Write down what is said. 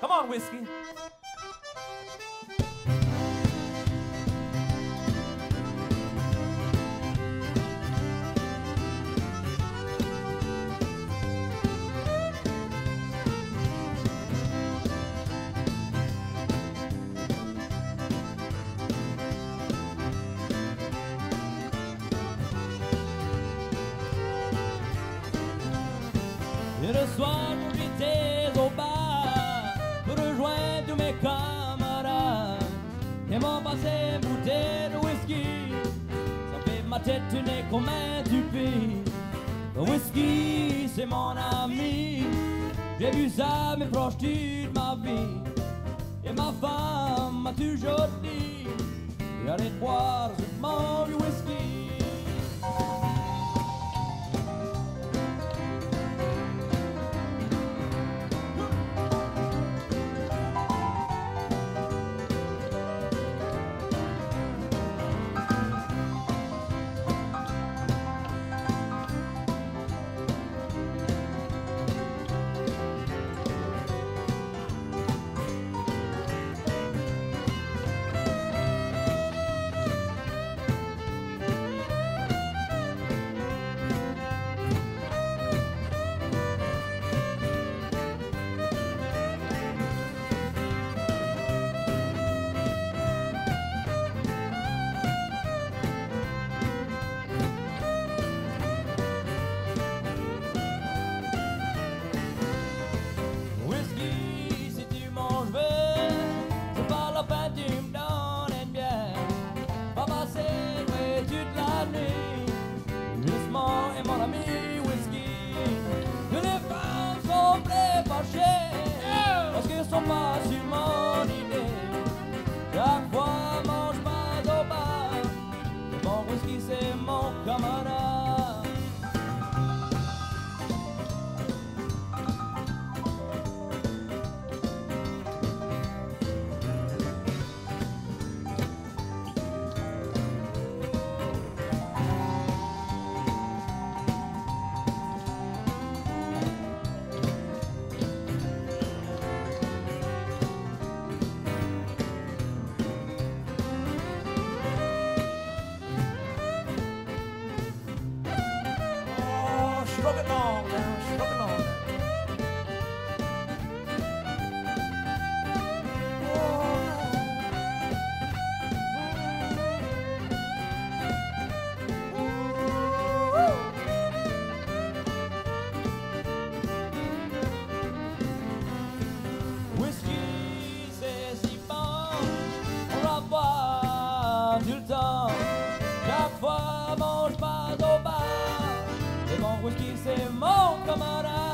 Come on, whiskey. Et le soir, kamera Hemma basen bordell de whisky. Ça blev ma tête, tu n'es comme un tupi Whisky, c'est mon ami. J'ai vu ça, mes proches toute ma vie. Et ma femme m'a toujours dit Allez boire, je mange du whisky stroke it long now, now. porque sermão camarada.